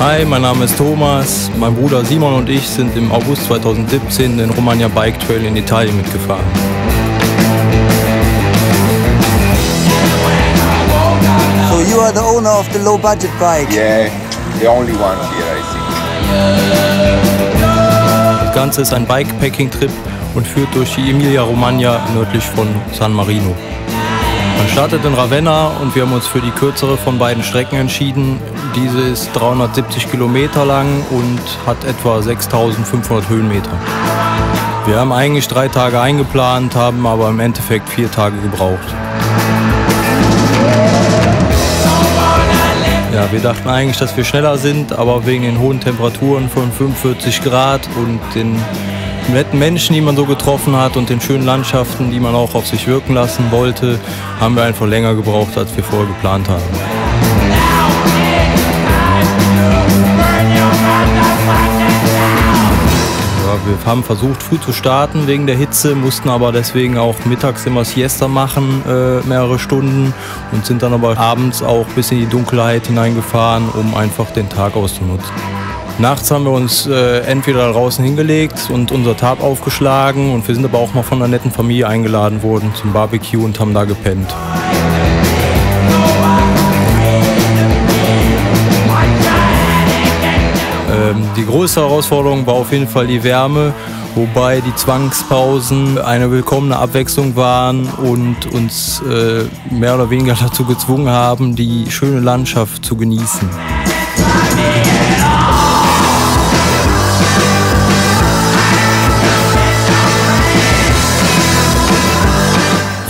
Hi, mein Name ist Thomas. Mein Bruder Simon und ich sind im August 2017 den Romagna Bike Trail in Italien mitgefahren. So you are the owner of the low budget bike? Yeah, the only one here, I think. Das Ganze ist ein Bikepacking-Trip und führt durch die Emilia-Romagna nördlich von San Marino. Man startet in Ravenna und wir haben uns für die kürzere von beiden Strecken entschieden. Diese ist 370 Kilometer lang und hat etwa 6500 Höhenmeter. Wir haben eigentlich drei Tage eingeplant, haben aber im Endeffekt vier Tage gebraucht. Ja, wir dachten eigentlich, dass wir schneller sind, aber wegen den hohen Temperaturen von 45 Grad und den netten Menschen, die man so getroffen hat und den schönen Landschaften, die man auch auf sich wirken lassen wollte, haben wir einfach länger gebraucht, als wir vorher geplant haben. Wir haben versucht, früh zu starten wegen der Hitze, mussten aber deswegen auch mittags immer Siesta machen, äh, mehrere Stunden und sind dann aber abends auch bis in die Dunkelheit hineingefahren, um einfach den Tag auszunutzen. Nachts haben wir uns äh, entweder draußen hingelegt und unser Tarp aufgeschlagen und wir sind aber auch mal von einer netten Familie eingeladen worden zum Barbecue und haben da gepennt. Ähm, die größte Herausforderung war auf jeden Fall die Wärme, wobei die Zwangspausen eine willkommene Abwechslung waren und uns äh, mehr oder weniger dazu gezwungen haben, die schöne Landschaft zu genießen.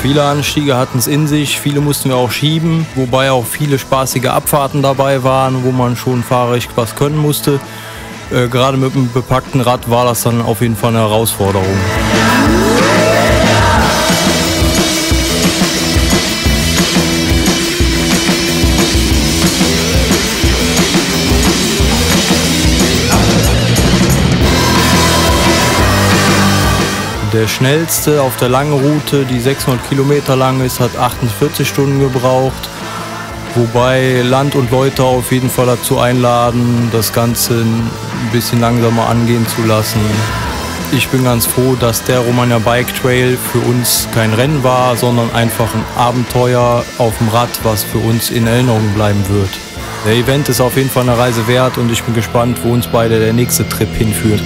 Viele Anstiege hatten es in sich, viele mussten wir auch schieben, wobei auch viele spaßige Abfahrten dabei waren, wo man schon fahrerisch was können musste. Äh, gerade mit dem bepackten Rad war das dann auf jeden Fall eine Herausforderung. Der schnellste auf der langen Route, die 600 Kilometer lang ist, hat 48 Stunden gebraucht. Wobei Land und Leute auf jeden Fall dazu einladen, das Ganze ein bisschen langsamer angehen zu lassen. Ich bin ganz froh, dass der Romagna Bike Trail für uns kein Rennen war, sondern einfach ein Abenteuer auf dem Rad, was für uns in Erinnerung bleiben wird. Der Event ist auf jeden Fall eine Reise wert und ich bin gespannt, wo uns beide der nächste Trip hinführt.